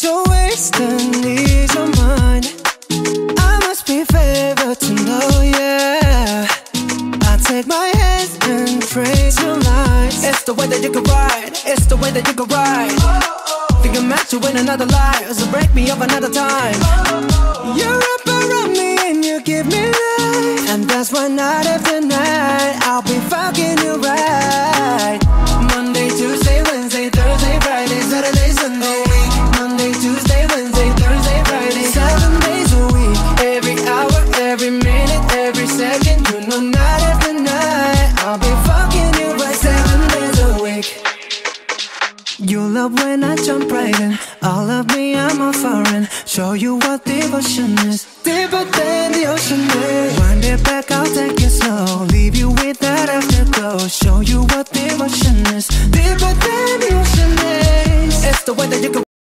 so wasted, these your mind. I must be favored to know, yeah. I take my hands and praise your lies. It's the way that you can ride, it's the way that you can ride. Oh. Think I'm meant to win another life, so break me up another time. Oh, you wrap around me and you give me life, and that's why night after night. night after night. I'll be fucking you seven days a week. You love when I jump right in. I love me, I'm a foreign. Show you what devotion is. Deeper than the ocean is. Wind it back, I'll take it slow. Leave you with that afterglow. Show you what devotion is.